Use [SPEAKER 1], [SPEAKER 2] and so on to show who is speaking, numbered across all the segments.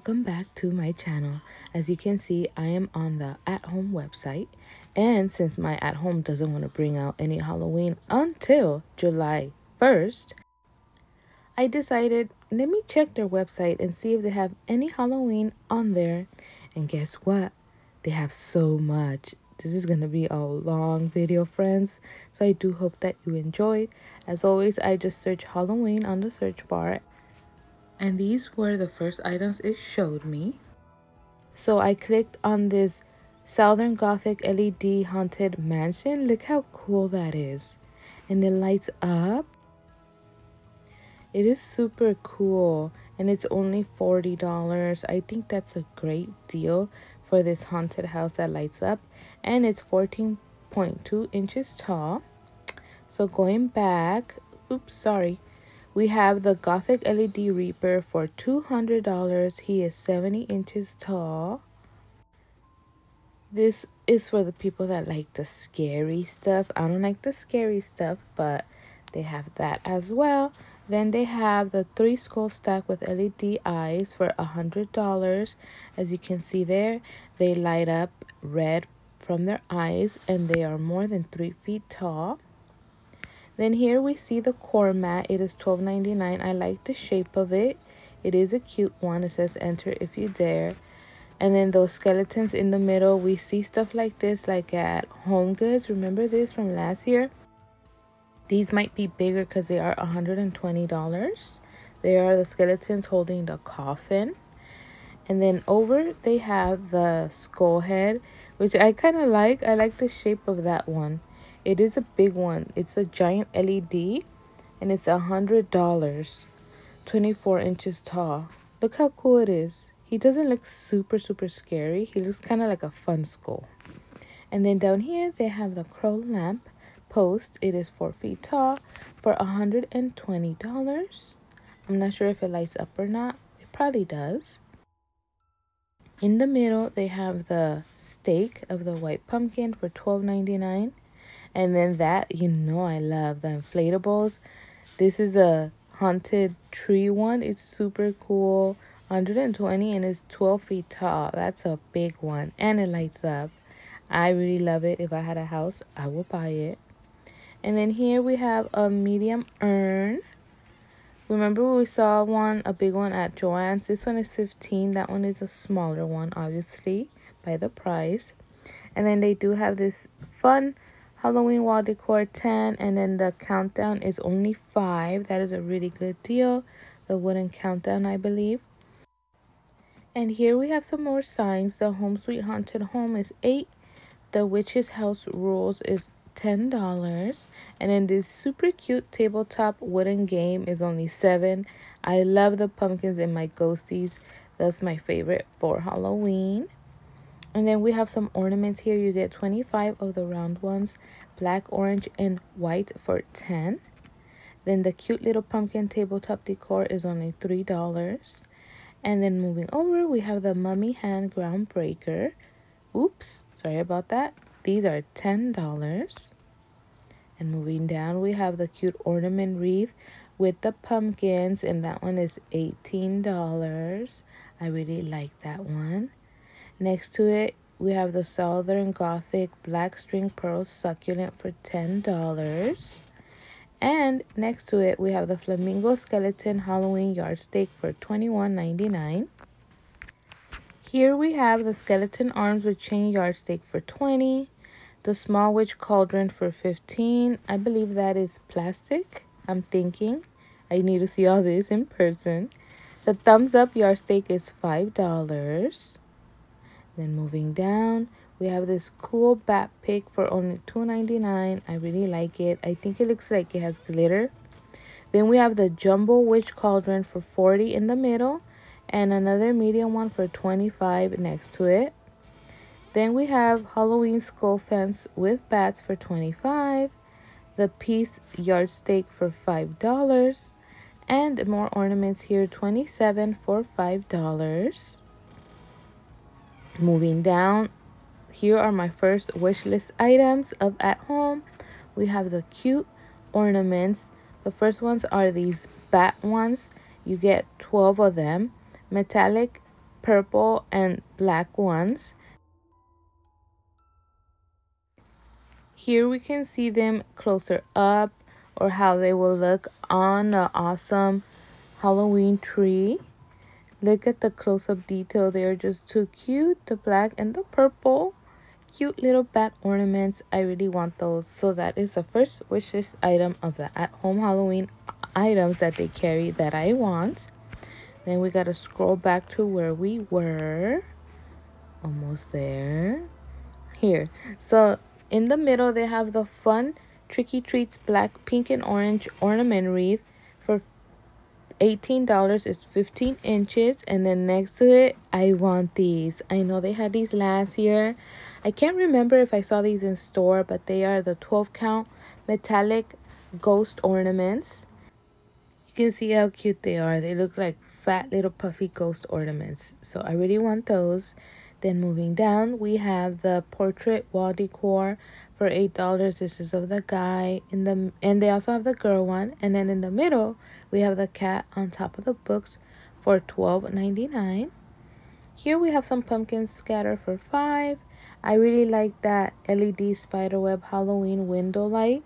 [SPEAKER 1] welcome back to my channel. As you can see, I am on the at-home website. And since my at-home doesn't want to bring out any Halloween until July 1st, I decided, let me check their website and see if they have any Halloween on there. And guess what? They have so much. This is going to be a long video, friends. So I do hope that you enjoyed. As always, I just search Halloween on the search bar and these were the first items it showed me. So I clicked on this Southern Gothic LED Haunted Mansion. Look how cool that is. And it lights up. It is super cool and it's only $40. I think that's a great deal for this haunted house that lights up. And it's 14.2 inches tall. So going back, oops, sorry. We have the Gothic LED Reaper for $200. He is 70 inches tall. This is for the people that like the scary stuff. I don't like the scary stuff, but they have that as well. Then they have the three skull stack with LED eyes for $100. As you can see there, they light up red from their eyes and they are more than three feet tall. Then here we see the coir mat. It is $12.99. I like the shape of it. It is a cute one. It says enter if you dare. And then those skeletons in the middle, we see stuff like this like at Home Goods. Remember this from last year? These might be bigger because they are $120. They are the skeletons holding the coffin. And then over they have the skull head, which I kind of like. I like the shape of that one. It is a big one. It's a giant LED and it's a hundred dollars. 24 inches tall. Look how cool it is. He doesn't look super, super scary. He looks kind of like a fun skull. And then down here, they have the crow lamp post. It is four feet tall for a $120. I'm not sure if it lights up or not. It probably does. In the middle, they have the stake of the white pumpkin for $12.99. And then that, you know, I love the inflatables. This is a haunted tree one. It's super cool. 120 and it's 12 feet tall. That's a big one. And it lights up. I really love it. If I had a house, I would buy it. And then here we have a medium urn. Remember we saw one, a big one at Joann's. This one is 15. That one is a smaller one, obviously, by the price. And then they do have this fun Halloween wall decor 10 and then the countdown is only 5. That is a really good deal. The wooden countdown, I believe. And here we have some more signs. The Home Sweet Haunted Home is 8. The Witch's House Rules is $10. And then this super cute tabletop wooden game is only 7 I love the pumpkins and my ghosties. That's my favorite for Halloween. And then we have some ornaments here. You get 25 of the round ones, black, orange, and white for 10 Then the cute little pumpkin tabletop decor is only $3. And then moving over, we have the mummy hand groundbreaker. Oops, sorry about that. These are $10. And moving down, we have the cute ornament wreath with the pumpkins, and that one is $18. I really like that one. Next to it, we have the Southern Gothic Black String Pearl Succulent for $10. And next to it, we have the Flamingo Skeleton Halloween Yardstick for $21.99. Here we have the Skeleton Arms with Chain Yardstick for 20 The Small Witch Cauldron for 15 I believe that is plastic, I'm thinking. I need to see all this in person. The Thumbs Up Yardstick is $5. Then moving down, we have this cool bat pick for only $2.99. I really like it. I think it looks like it has glitter. Then we have the Jumbo Witch Cauldron for 40 in the middle and another medium one for 25 next to it. Then we have Halloween skull fence with bats for 25 the piece yardstick for $5 and more ornaments here 27 for $5 Moving down, here are my first wish list items of at home. We have the cute ornaments. The first ones are these bat ones. You get 12 of them. Metallic purple and black ones. Here we can see them closer up or how they will look on an awesome Halloween tree. Look at the close-up detail. They are just too cute. The black and the purple. Cute little bat ornaments. I really want those. So that is the first wishlist item of the at-home Halloween items that they carry that I want. Then we got to scroll back to where we were. Almost there. Here. So in the middle, they have the fun Tricky Treats black, pink, and orange ornament wreath $18. is 15 inches. And then next to it, I want these. I know they had these last year. I can't remember if I saw these in store, but they are the 12 count metallic ghost ornaments. You can see how cute they are. They look like fat little puffy ghost ornaments. So I really want those. Then moving down, we have the portrait wall decor for eight dollars. This is of the guy in the and they also have the girl one. And then in the middle, we have the cat on top of the books for twelve ninety nine. Here we have some pumpkin scatter for five. I really like that LED spiderweb Halloween window light.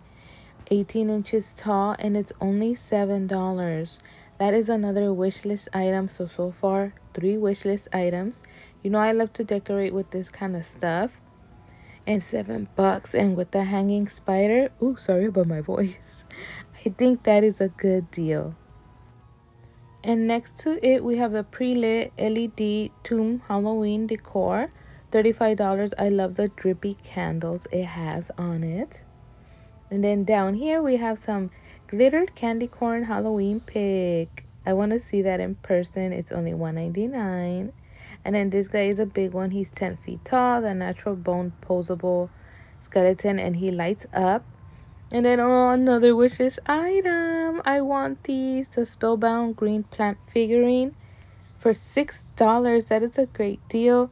[SPEAKER 1] 18 inches tall and it's only seven dollars that is another wish list item so so far three wish list items you know, I love to decorate with this kind of stuff. And seven bucks. And with the hanging spider. Ooh, sorry about my voice. I think that is a good deal. And next to it, we have the pre-lit LED tomb Halloween decor. $35. I love the drippy candles it has on it. And then down here, we have some glittered candy corn Halloween pick. I want to see that in person. It's only $1.99. And then this guy is a big one. He's 10 feet tall, the natural bone posable skeleton, and he lights up. And then, oh, another wishes item. I want these, the Spellbound Green Plant figurine for $6. That is a great deal.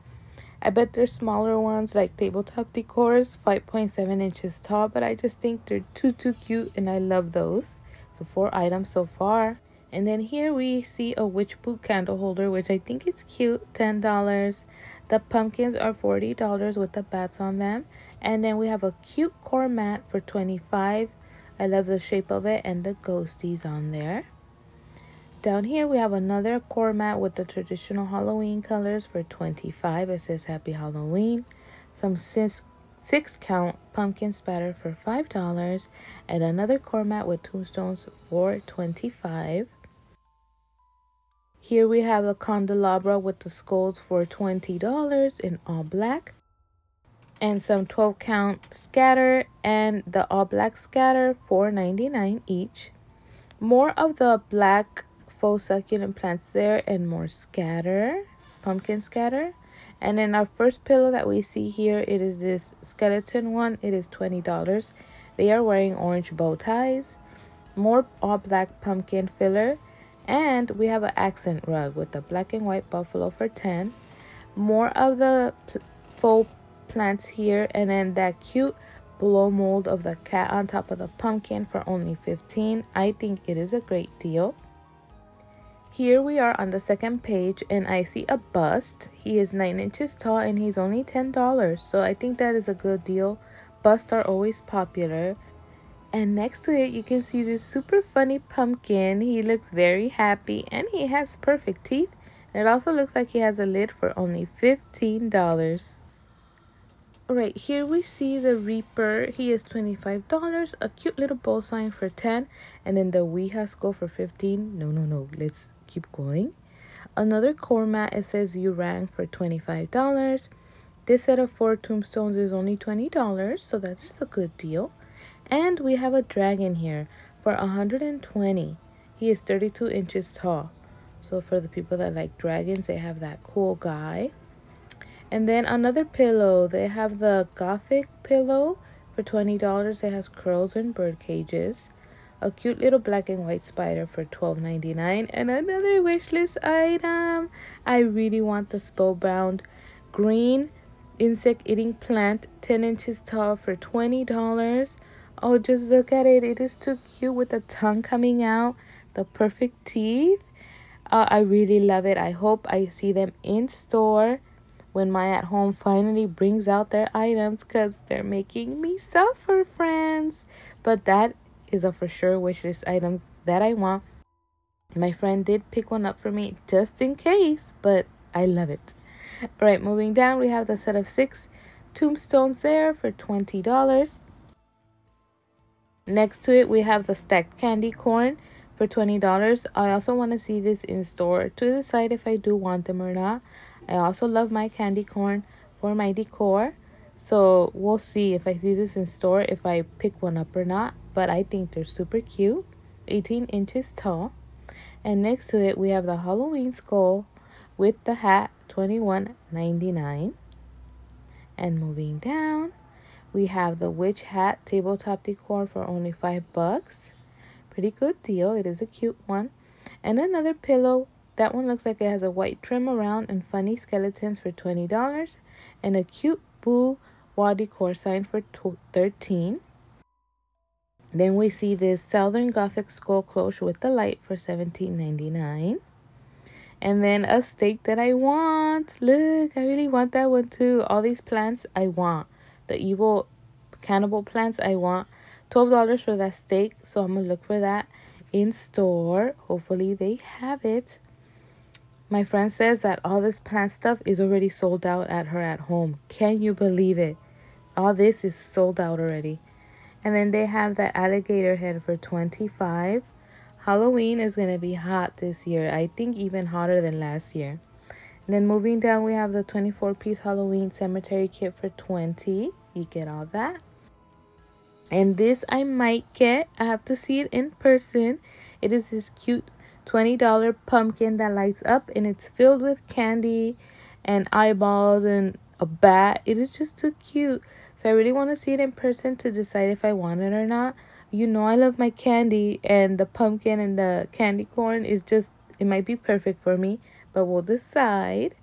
[SPEAKER 1] I bet there's smaller ones like tabletop decors, 5.7 inches tall, but I just think they're too, too cute, and I love those. So four items so far. And then here we see a witch boot candle holder, which I think it's cute, $10. The pumpkins are $40 with the bats on them. And then we have a cute coir mat for 25 I love the shape of it and the ghosties on there. Down here we have another coir mat with the traditional Halloween colors for 25 It says Happy Halloween. Some six, six count pumpkin spatter for $5 and another coir mat with tombstones for 25 here we have a candelabra with the skulls for $20 in all black. And some 12 count scatter and the all black scatter for $9.99 each. More of the black faux succulent plants there and more scatter, pumpkin scatter. And then our first pillow that we see here, it is this skeleton one. It is $20. They are wearing orange bow ties. More all black pumpkin filler and we have an accent rug with the black and white buffalo for 10 more of the faux plants here and then that cute blow mold of the cat on top of the pumpkin for only 15 i think it is a great deal. Here we are on the second page and i see a bust. He is nine inches tall and he's only ten dollars. So i think that is a good deal. Busts are always popular and next to it, you can see this super funny pumpkin. He looks very happy and he has perfect teeth. And it also looks like he has a lid for only $15. Alright, here we see the Reaper. He is $25. A cute little bow sign for 10 And then the skull for 15 No, no, no. Let's keep going. Another coir mat, it says you rang for $25. This set of four tombstones is only $20. So that's just a good deal. And we have a dragon here for 120. He is 32 inches tall. So for the people that like dragons, they have that cool guy. And then another pillow. They have the gothic pillow for $20. It has curls and bird cages. A cute little black and white spider for $12.99. And another wishlist item. I really want the spellbound green insect eating plant 10 inches tall for $20. Oh, just look at it. It is too cute with the tongue coming out, the perfect teeth. Uh, I really love it. I hope I see them in store when my at home finally brings out their items because they're making me suffer, friends. But that is a for sure wish list item that I want. My friend did pick one up for me just in case, but I love it. All right, moving down, we have the set of six tombstones there for $20. Next to it, we have the stacked candy corn for $20. I also want to see this in store to decide if I do want them or not. I also love my candy corn for my decor. So we'll see if I see this in store, if I pick one up or not. But I think they're super cute. 18 inches tall. And next to it, we have the Halloween skull with the hat, $21.99. And moving down, we have the witch hat tabletop decor for only 5 bucks. Pretty good deal. It is a cute one. And another pillow. That one looks like it has a white trim around and funny skeletons for $20. And a cute boo wall decor sign for 13 Then we see this Southern Gothic skull cloche with the light for $17.99. And then a stake that I want. Look, I really want that one too. All these plants I want. The evil cannibal plants I want. $12 for that stake. So I'm going to look for that in store. Hopefully they have it. My friend says that all this plant stuff is already sold out at her at home. Can you believe it? All this is sold out already. And then they have that alligator head for 25 Halloween is going to be hot this year. I think even hotter than last year. Then moving down, we have the 24 piece Halloween cemetery kit for 20 You get all that. And this I might get. I have to see it in person. It is this cute $20 pumpkin that lights up and it's filled with candy and eyeballs and a bat. It is just too cute. So I really want to see it in person to decide if I want it or not. You know I love my candy and the pumpkin and the candy corn is just it might be perfect for me, but we'll decide.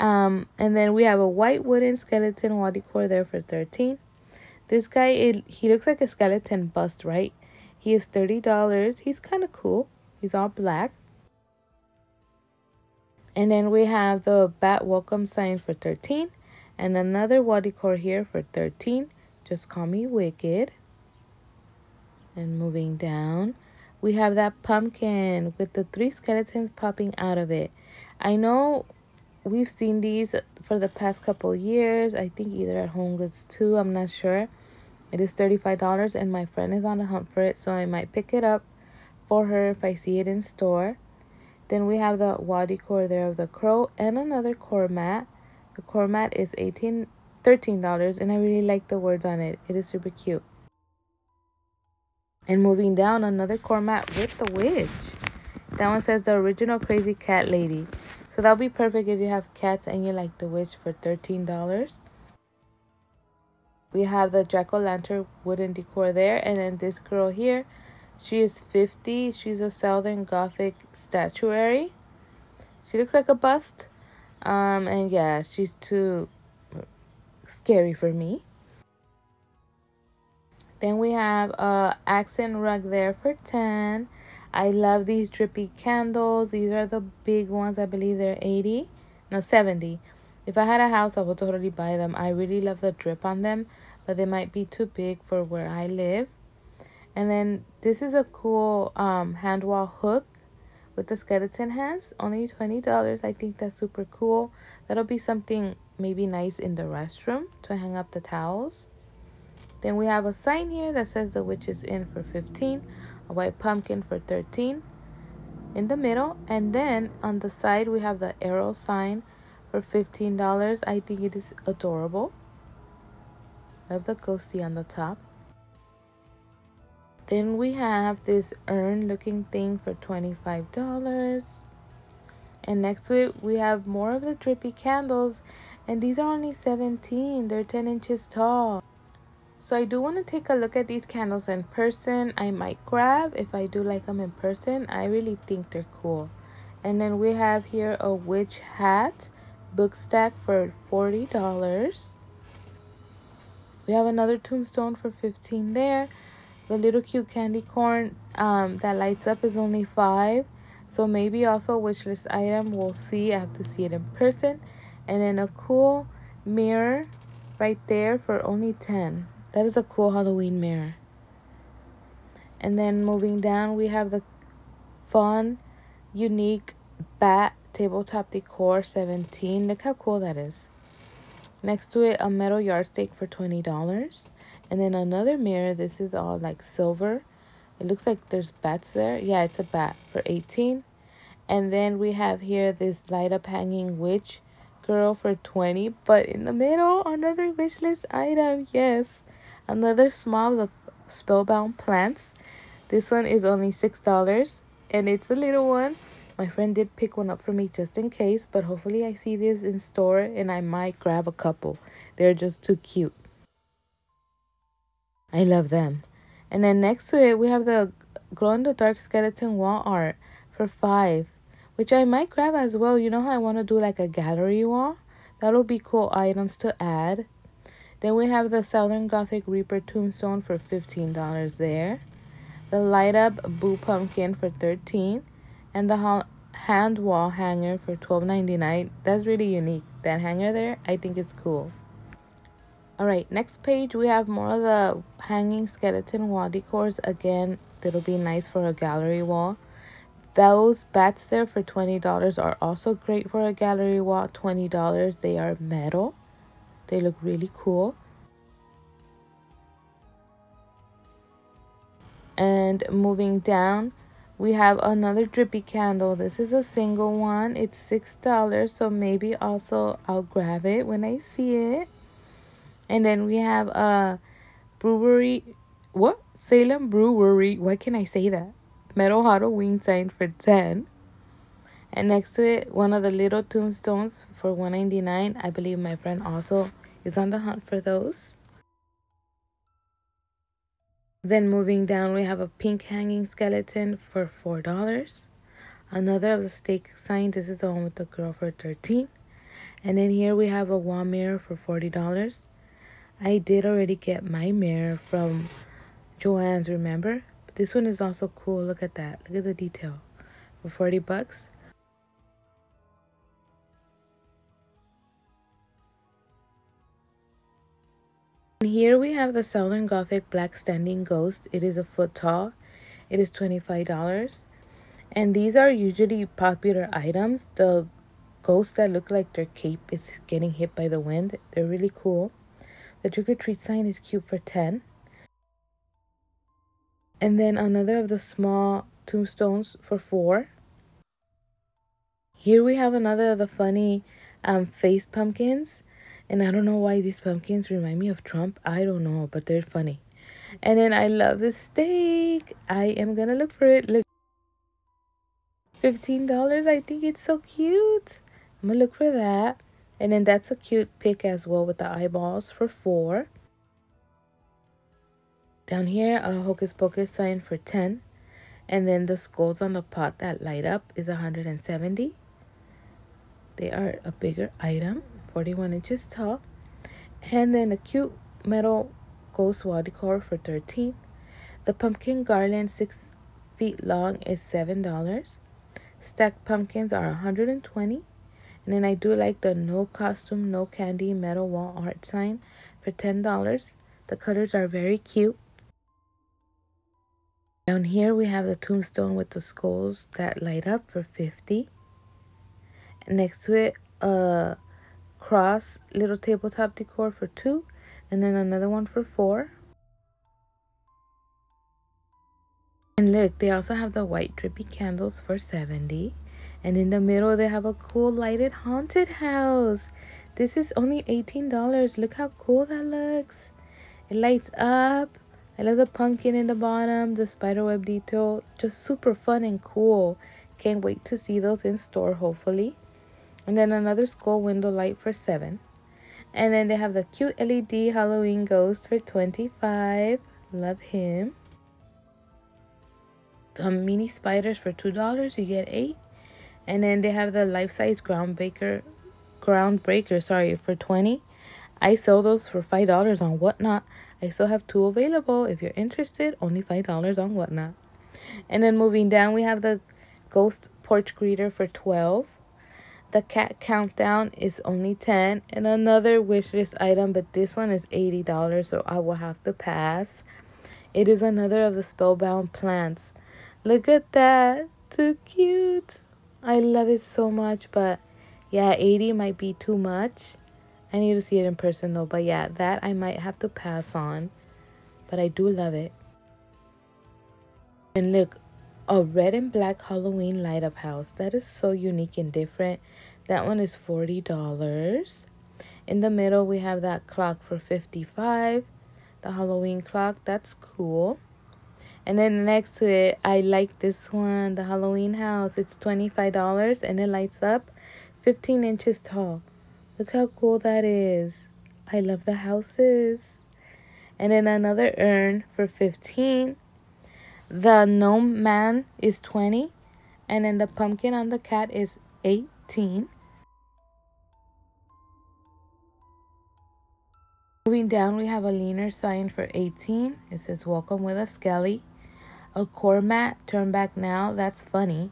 [SPEAKER 1] Um, and then we have a white wooden skeleton wall decor there for 13 this guy, it, he looks like a skeleton bust, right? He is $30. He's kind of cool. He's all black. And then we have the bat welcome sign for 13 and another wall decor here for 13. Just call me Wicked. And moving down, we have that pumpkin with the three skeletons popping out of it. I know we've seen these for the past couple years. I think either at Home Goods too. I'm not sure. It is $35 and my friend is on the hunt for it. So I might pick it up for her if I see it in store. Then we have the wall decor there of the crow and another coir mat. The coir mat is 18 $13 and I really like the words on it. It is super cute. And moving down, another coir mat with the witch. That one says the original crazy cat lady. So that'll be perfect if you have cats and you like the witch for $13. We have the jack-o'-lantern wooden decor there. And then this girl here, she is 50. She's a Southern Gothic statuary. She looks like a bust. Um, and yeah, she's too scary for me. Then we have a accent rug there for 10 I love these drippy candles. These are the big ones. I believe they're 80. No, 70. If I had a house, I would totally buy them. I really love the drip on them, but they might be too big for where I live. And then this is a cool um, hand wall hook with the skeleton hands. Only $20. I think that's super cool. That'll be something maybe nice in the restroom to hang up the towels. Then we have a sign here that says the witch is in for 15 a white pumpkin for 13 in the middle. And then on the side we have the arrow sign for $15 i think it is adorable. Love the ghosty on the top. Then we have this urn looking thing for $25 and next to it we have more of the drippy candles. And these are only 17 they're 10 inches tall so I do want to take a look at these candles in person. I might grab if I do like them in person. I really think they're cool. And then we have here a witch hat book stack for $40. We have another tombstone for 15 there. The little cute candy corn um, that lights up is only 5 So maybe also a wish list item. We'll see. I have to see it in person. And then a cool mirror right there for only 10 That is a cool Halloween mirror. And then moving down, we have the fun, unique bat tabletop decor 17 Look how cool that is. Next to it, a metal yardstick for $20. And then another mirror. This is all like silver. It looks like there's bats there. Yeah, it's a bat for 18 And then we have here this light up hanging witch girl for 20 But in the middle, another wish list item. Yes. Another small look spellbound plants. This one is only $6 and it's a little one. My friend did pick one up for me just in case, but hopefully I see this in store and I might grab a couple. They're just too cute. I love them. And then next to it, we have the glow-in-the-dark skeleton wall art for 5 which I might grab as well. You know how I want to do like a gallery wall? That'll be cool items to add. Then we have the Southern Gothic Reaper tombstone for $15 there. The light up Boo pumpkin for 13 and the hand wall hanger for $12.99. That's really unique. That hanger there, I think it's cool. Alright, next page we have more of the hanging skeleton wall decors. Again, that'll be nice for a gallery wall. Those bats there for $20 are also great for a gallery wall. $20. They are metal. They look really cool. And moving down, we have another drippy candle. This is a single one. It's $6. So maybe also I'll grab it when I see it. And then we have a brewery. What? Salem Brewery. Why can I say that? Metal Halloween sign for 10 and next to it one of the little tombstones for 199 i believe my friend also is on the hunt for those then moving down we have a pink hanging skeleton for four dollars another of the stake sign this is the one with the girl for 13 and then here we have a wall mirror for 40 dollars I did already get my mirror from Joann's, remember? But this one is also cool. Look at that. Look at the detail. For 40 bucks. Here we have the Southern Gothic Black Standing Ghost. It is a foot tall. It is $25. And these are usually popular items. The ghosts that look like their cape is getting hit by the wind. They're really cool. The trick or treat sign is cute for 10 And then another of the small tombstones for 4 Here we have another of the funny um, face pumpkins. And I don't know why these pumpkins remind me of Trump. I don't know, but they're funny. And then I love this stake. I am gonna look for it. Look. $15. I think it's so cute. I'm gonna look for that. And then that's a cute pick as well with the eyeballs for four. Down here, a Hocus Pocus sign for 10. And then the skulls on the pot that light up is 170. They are a bigger item, 41 inches tall. And then a cute metal ghost wall decor for 13. The pumpkin garland, 6 feet long, is $7. Stacked pumpkins are 120 and then I do like the no costume, no candy metal wall art sign for $10. The colors are very cute. Down here we have the tombstone with the skulls that light up for 50 next to it a cross little tabletop decor for 2 and then another one for 4 and look they also have the white drippy candles for 70 and in the middle, they have a cool lighted haunted house. This is only $18. Look how cool that looks. It lights up. I love the pumpkin in the bottom, the spiderweb detail. Just super fun and cool. Can't wait to see those in store, hopefully. And then another skull window light for 7 And then they have the cute LED Halloween ghost for 25 Love him. The mini spiders for $2. You get 8 and then they have the life-size groundbreaker groundbreaker sorry for 20 i sell those for five dollars on whatnot. I still have two available if you're interested only five dollars on whatnot. And then moving down we have the ghost porch greeter for 12 the cat countdown is only 10 and another wish list item but this one is $80 so I will have to pass. It is another of the spellbound plants. Look at that. Too cute. I love it so much but yeah 80 might be too much. I need to see it in person though but yeah that I might have to pass on but I do love it. And look a red and black Halloween light up house. That is so unique and different that one is $40. In the middle, we have that clock for 55 The Halloween clock. That's cool. And then next to it, I like this one, the Halloween house. It's $25 and it lights up 15 inches tall. Look how cool that is. I love the houses. And then another urn for 15 The gnome man is 20 And then the pumpkin on the cat is 18 Moving down, we have a leaner sign for 18. It says, Welcome with a Skelly. A coir mat, turn back now. That's funny.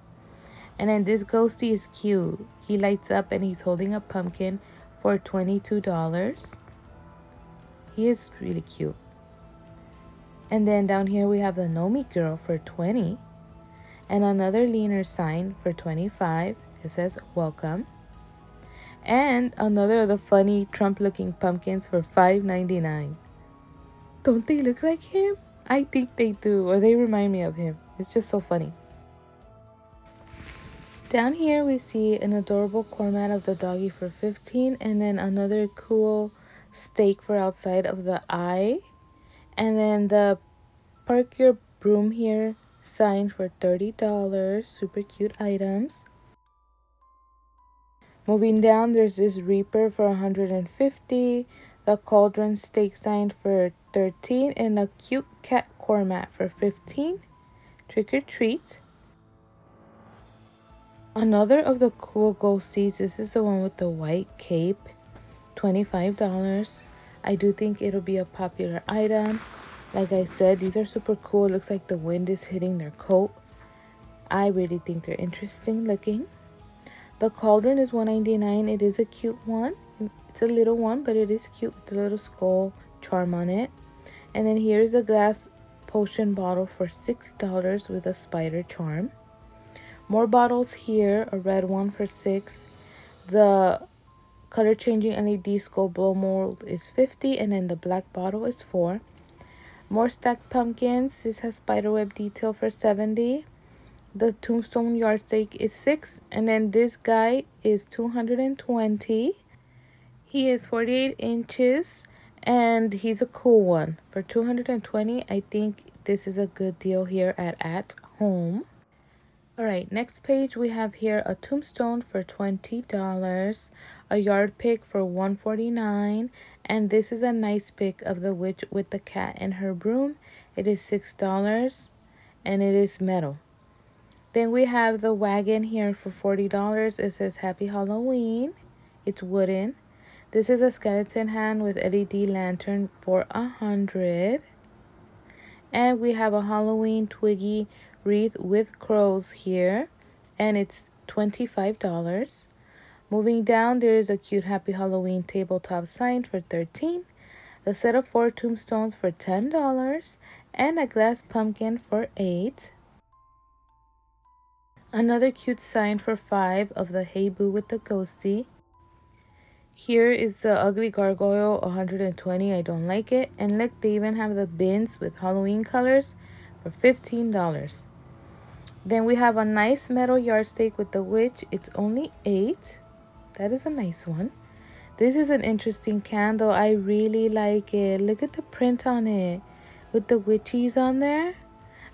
[SPEAKER 1] And then this ghosty is cute. He lights up and he's holding a pumpkin for $22. He is really cute. And then down here we have the Nomi girl for 20 and another leaner sign for 25. It says welcome and another of the funny Trump looking pumpkins for $5.99. Don't they look like him? I think they do, or they remind me of him. It's just so funny. Down here we see an adorable mat of the doggy for 15 and then another cool stake for outside of the eye. And then the park your broom here sign for $30. Super cute items. Moving down, there's this Reaper for 150, the Cauldron stake sign for 13, and a cute cat coir mat for 15. Trick or treat. Another of the cool ghosties, this is the one with the white cape, $25. I do think it'll be a popular item. Like I said, these are super cool. It looks like the wind is hitting their coat. I really think they're interesting looking. The cauldron is 199 It is a cute one. It's a little one, but it is cute with the little skull charm on it. And then here's a glass potion bottle for $6 with a spider charm. More bottles here. A red one for 6 The color changing LED skull blow mold is 50 and then the black bottle is 4 More stacked pumpkins. This has spiderweb detail for 70 the tombstone yardstick is 6 and then this guy is 220 he is 48 inches and he's a cool one. For 220 i think this is a good deal here at at home. All right next page we have here a tombstone for 20 dollars a yard pick for 149 and this is a nice pick of the witch with the cat and her broom. It is six dollars and it is metal then we have the wagon here for $40. It says Happy Halloween. It's wooden. This is a skeleton hand with LED lantern for a hundred. And we have a Halloween Twiggy wreath with crows here. And it's $25. Moving down, there is a cute Happy Halloween tabletop sign for 13 A set of four tombstones for $10. And a glass pumpkin for 8 Another cute sign for 5 of the Hey Boo with the ghosty. Here is the ugly gargoyle 120 I don't like it. And look, they even have the bins with Halloween colors for $15. Then we have a nice metal yardstick with the witch. It's only 8 That is a nice one. This is an interesting candle. I really like it. Look at the print on it with the witchies on there.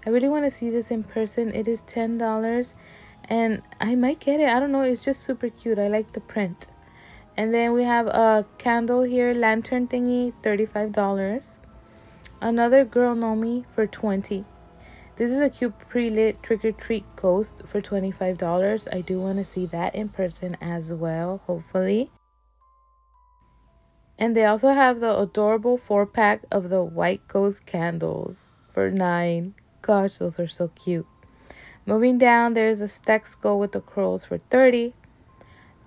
[SPEAKER 1] I really want to see this in person. It is $10 and I might get it. I don't know. It's just super cute. I like the print. And then we have a candle here, lantern thingy, $35. Another girl Nomi for 20 This is a cute pre-lit trick-or-treat ghost for $25. I do want to see that in person as well, hopefully. And they also have the adorable four-pack of the white ghost candles for 9 Gosh, those are so cute. Moving down, there's a stack skull with the curls for 30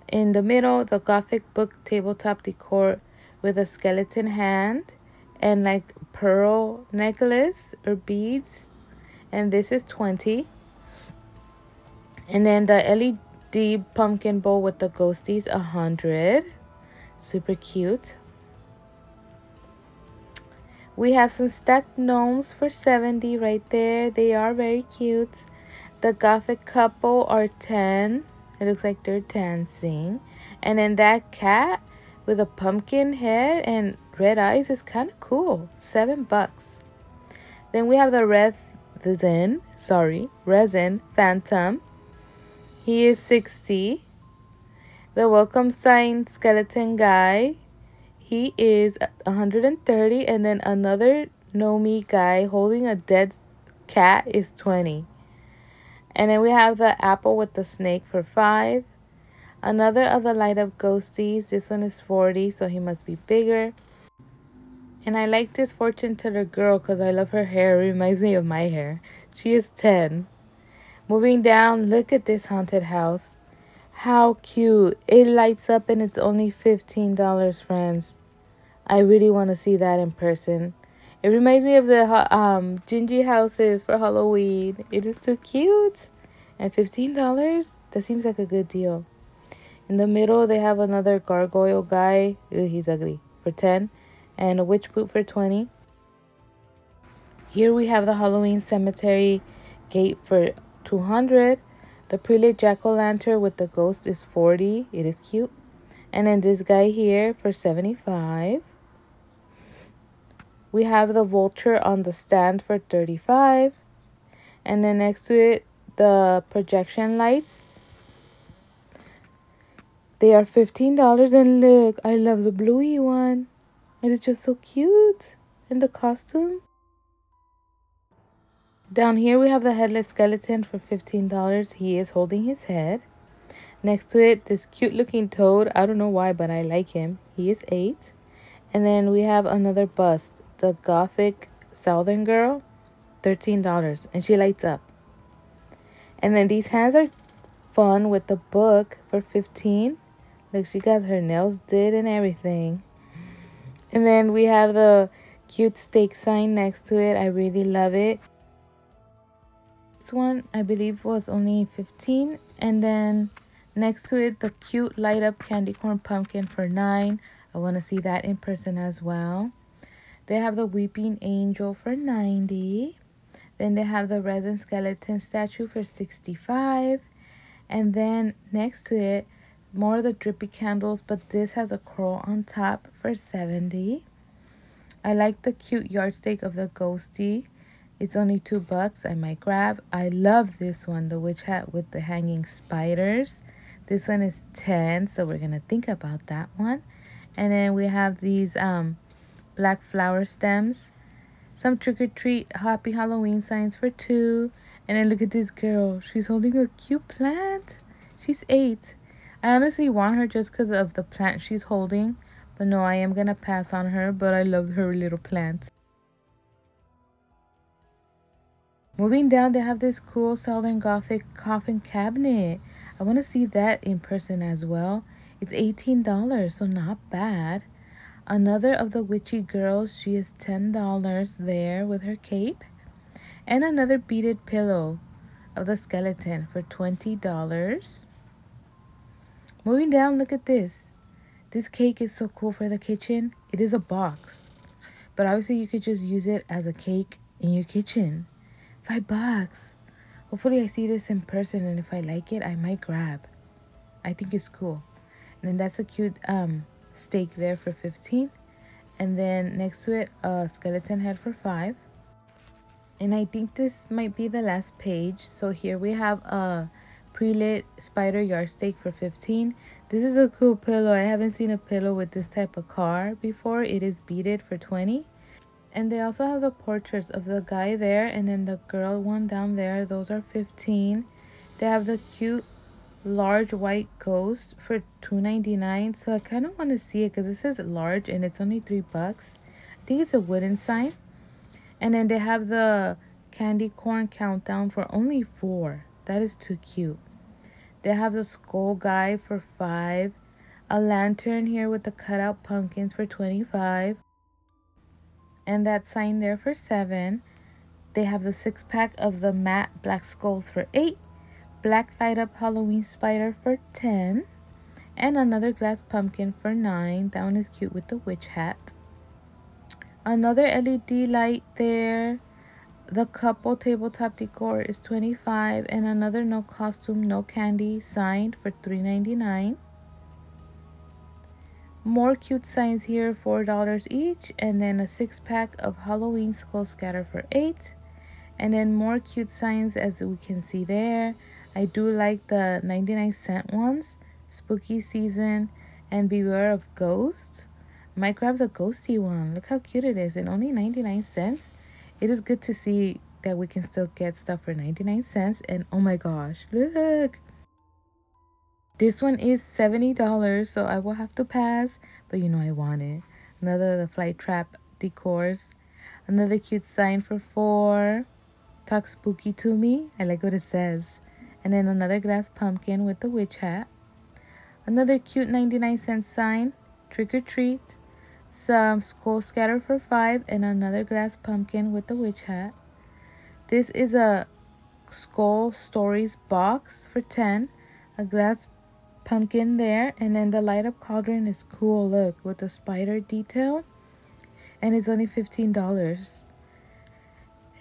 [SPEAKER 1] In the middle, the gothic book tabletop decor with a skeleton hand and like pearl necklace or beads. And this is 20 And then the LED pumpkin bowl with the ghosties, 100 Super cute. We have some stacked gnomes for 70 right there. They are very cute. The gothic couple are 10. It looks like they're dancing. And then that cat with a pumpkin head and red eyes is kind of cool. Seven bucks. Then we have the red resin, sorry, resin phantom. He is 60. The welcome sign skeleton guy he is 130 and then another Nomi guy holding a dead cat is 20. And then we have the apple with the snake for 5. Another of the light up ghosties. This one is 40, so he must be bigger. And I like this fortune teller girl because I love her hair. It reminds me of my hair. She is 10. Moving down, look at this haunted house. How cute. It lights up and it's only $15, friends. I really want to see that in person. It reminds me of the um Gingy houses for Halloween. It is too cute. And $15? That seems like a good deal. In the middle, they have another gargoyle guy. Ew, he's ugly. For 10 And a witch boot for 20 Here we have the Halloween cemetery gate for 200 The prelit jack-o'-lantern with the ghost is 40 It is cute. And then this guy here for 75 we have the vulture on the stand for 35 and then next to it the projection lights. They are $15 and look i love the bluey one. It is just so cute in the costume. Down here we have the headless skeleton for $15 he is holding his head. Next to it this cute looking toad. I don't know why but i like him. He is eight. And then we have another bust the Gothic Southern Girl, $13. And she lights up. And then these hands are fun with the book for 15 Look, she got her nails did and everything. And then we have the cute stake sign next to it. I really love it. This one, I believe, was only 15 And then next to it, the cute light up candy corn pumpkin for 9 I want to see that in person as well. They have the Weeping Angel for 90 Then they have the resin skeleton statue for 65 And then next to it, more of the drippy candles, but this has a curl on top for 70 I like the cute yardstick of the ghosty. It's only two bucks. I might grab. I love this one, the witch hat with the hanging spiders. This one is 10, so we're going to think about that one. And then we have these um black flower stems, some trick-or-treat happy Halloween signs for two, and then look at this girl. She's holding a cute plant. She's eight. I honestly want her just because of the plant she's holding. But no, I am going to pass on her. But I love her little plant. Moving down, they have this cool Southern Gothic coffin cabinet. I want to see that in person as well. It's $18, so not bad. Another of the witchy girls, she is $10 there with her cape. And another beaded pillow of the skeleton for $20. Moving down, look at this. This cake is so cool for the kitchen. It is a box. But obviously you could just use it as a cake in your kitchen. Five bucks. Hopefully I see this in person and if I like it, I might grab. I think it's cool. And then that's a cute um stake there for 15 and then next to it a skeleton head for 5 and I think this might be the last page. So here we have a pre-lit spider yardstick for 15 this is a cool pillow. I haven't seen a pillow with this type of car before. It is beaded for 20 and they also have the portraits of the guy there and then the girl one down there. Those are 15 they have the cute large white ghost for 2.99 so i kind of want to see it because it says large and it's only three bucks. I think it's a wooden sign. And then they have the candy corn countdown for only four. That is too cute. They have the skull guy for 5 A lantern here with the cutout pumpkins for 25 And that sign there for 7 They have the six pack of the matte black skulls for 8 Black light up Halloween spider for 10 and another glass pumpkin for 9 that one is cute with the witch hat. Another led light there. The couple tabletop decor is 25 and another no costume no candy signed for 3.99 more cute signs here four dollars each. And then a six pack of halloween skull scatter for eight. And then more cute signs as we can see there i do like the 99 cent ones spooky season, and beware of ghosts. Might grab the ghosty one. Look how cute it is and only 99 cents. It is good to see that we can still get stuff for 99 cents. And oh my gosh, look. This one is $70, so I will have to pass. But you know I want it. Another of the flight trap decors. Another cute sign for four. Talk spooky to me. I like what it says. And then another glass pumpkin with the witch hat. Another cute 99 cent sign, trick or treat, some skull scatter for 5 and another glass pumpkin with the witch hat. This is a skull stories box for 10, a glass pumpkin there. And then the light up cauldron is cool. Look with the spider detail. And it's only $15.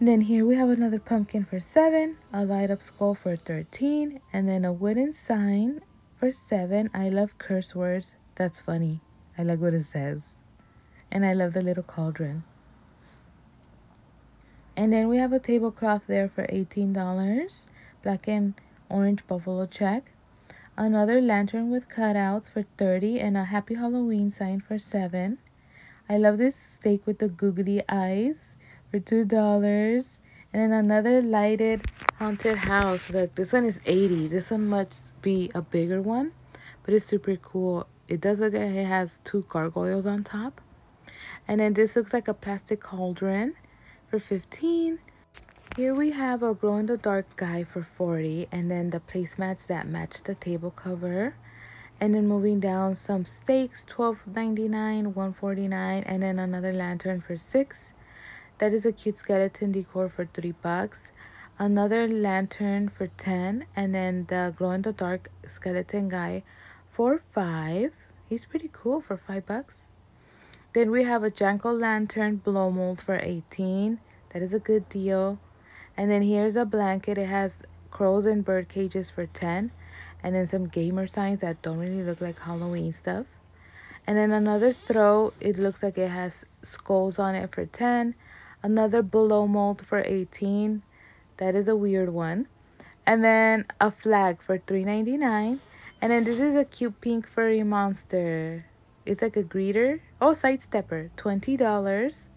[SPEAKER 1] And then here we have another pumpkin for 7, a light up skull for 13 and then a wooden sign for seven, I love curse words. That's funny. I like what it says. And I love the little cauldron. And then we have a tablecloth there for $18. Black and orange buffalo check. Another lantern with cutouts for 30 and a happy Halloween sign for 7 I love this stake with the googly eyes for $2. And then another lighted haunted house. Look, this one is 80. This one must be a bigger one, but it's super cool. It does look like it has two gargoyles on top. And then this looks like a plastic cauldron for 15. Here we have a glow in the dark guy for 40 and then the placemats that match the table cover. And then moving down some stakes, 12.99, 149 and then another lantern for 6 that is a cute skeleton decor for three bucks. Another lantern for 10 and then the glow in the dark skeleton guy for five. He's pretty cool for five bucks. Then we have a jack-o'-lantern blow mold for 18. That is a good deal. And then here's a blanket. It has crows and bird cages for 10 and then some gamer signs that don't really look like Halloween stuff. And then another throw, it looks like it has skulls on it for 10 another blow mold for 18 that is a weird one. And then a flag for 3.99 and then this is a cute pink furry monster. It's like a greeter. Oh side stepper $20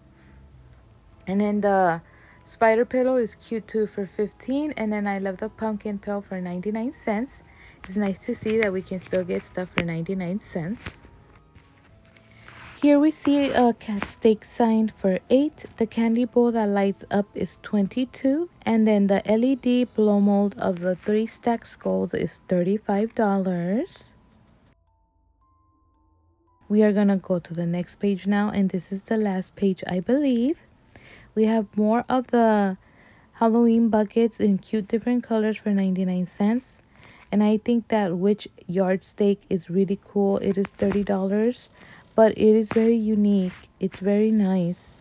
[SPEAKER 1] and then the spider pillow is cute too for 15 and then i love the pumpkin pill for 99 cents. It's nice to see that we can still get stuff for 99 cents here we see a cat stake sign for 8. The candy bowl that lights up is 22. And then the LED blow mold of the 3 stack skulls is $35. We are going to go to the next page now. And this is the last page, I believe. We have more of the Halloween buckets in cute different colors for 99 cents. And I think that witch yardstick is really cool. It is $30 but it is very unique. It's very nice.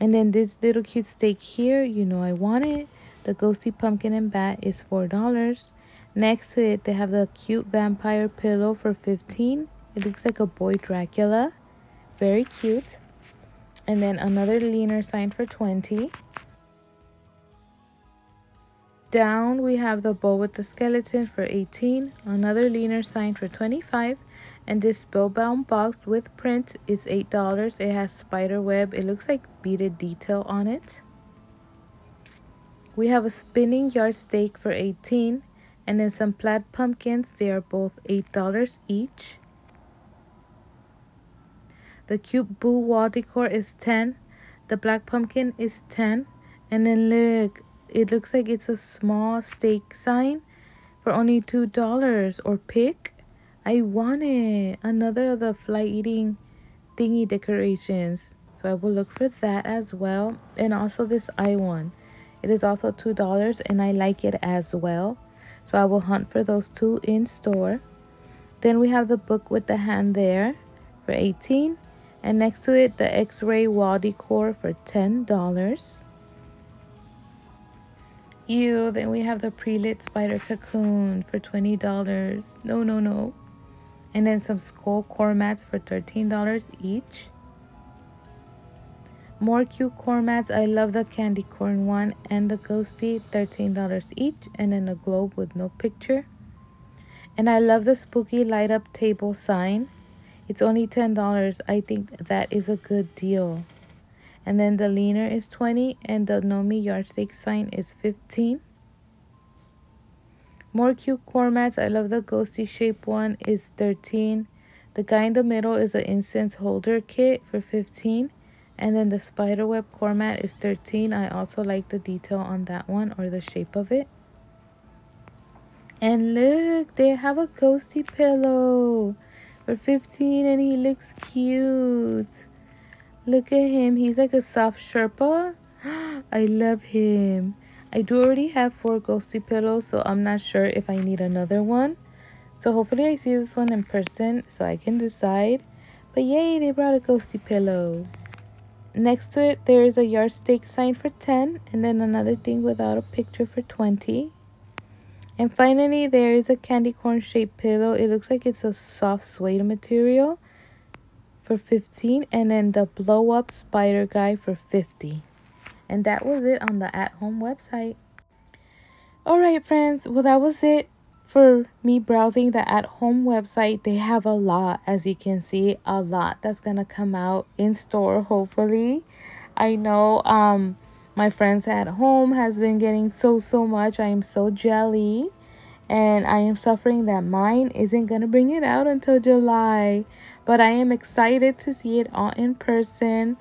[SPEAKER 1] And then this little cute stake here you know i want it. The ghosty pumpkin and bat is four dollars. Next to it they have the cute vampire pillow for 15 it looks like a boy dracula. Very cute. And then another leaner sign for 20 down we have the bow with the skeleton for 18 another leaner sign for 25 and this spellbound box with print is eight dollars. It has spider web. It looks like beaded detail on it. We have a spinning yard stake for 18 and then some plaid pumpkins. They are both eight dollars each. The cute boo wall decor is 10 the black pumpkin is 10 and then look it looks like it's a small stake sign for only two dollars or pick i wanted another of the fly eating thingy decorations. So i will look for that as well. And also this eye one. It is also two dollars and i like it as well. So i will hunt for those two in store. Then we have the book with the hand there for 18 and next to it the x-ray wall decor for ten dollars. Ew, then we have the pre-lit spider cocoon for $20. No, no, no. And then some skull coir mats for $13 each. More cute coir mats. I love the candy corn one and the ghosty, $13 each. And then a globe with no picture. And I love the spooky light up table sign. It's only $10. I think that is a good deal and then the leaner is 20 and the Nomi yardstick sign is 15 more cute coir mats I love the ghosty shape one is 13 the guy in the middle is an incense holder kit for 15 and then the spiderweb coir mat is 13 I also like the detail on that one or the shape of it and look they have a ghosty pillow for 15 and he looks cute Look at him. He's like a soft Sherpa. I love him. I do already have four ghosty pillows, so I'm not sure if I need another one. So hopefully I see this one in person so I can decide. But yay, they brought a ghosty pillow. Next to it, there is a yardstick sign for 10 and then another thing without a picture for 20. And finally, there is a candy corn shaped pillow. It looks like it's a soft suede material for 15 and then the blow up spider guy for 50 and that was it on the at home website. All right friends. Well that was it for me browsing the at home website. They have a lot as you can see a lot that's gonna come out in store hopefully. I know um my friends at home has been getting so so much. I am so jelly and I am suffering that mine isn't going to bring it out until July. But I am excited to see it all in person.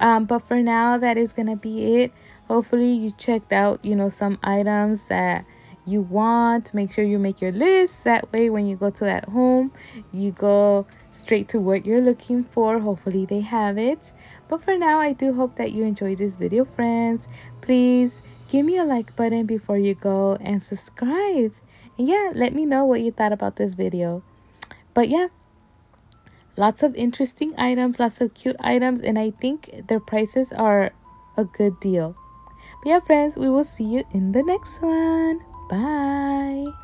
[SPEAKER 1] Um, but for now, that is to be it. Hopefully, you checked out, you know, some items that you want. Make sure you make your list. That way, when you go to at home, you go straight to what you're looking for. Hopefully, they have it. But for now, I do hope that you enjoyed this video, friends. Please give me a like button before you go and subscribe and yeah let me know what you thought about this video but yeah lots of interesting items lots of cute items and i think their prices are a good deal. But yeah friends we will see you in the next one. Bye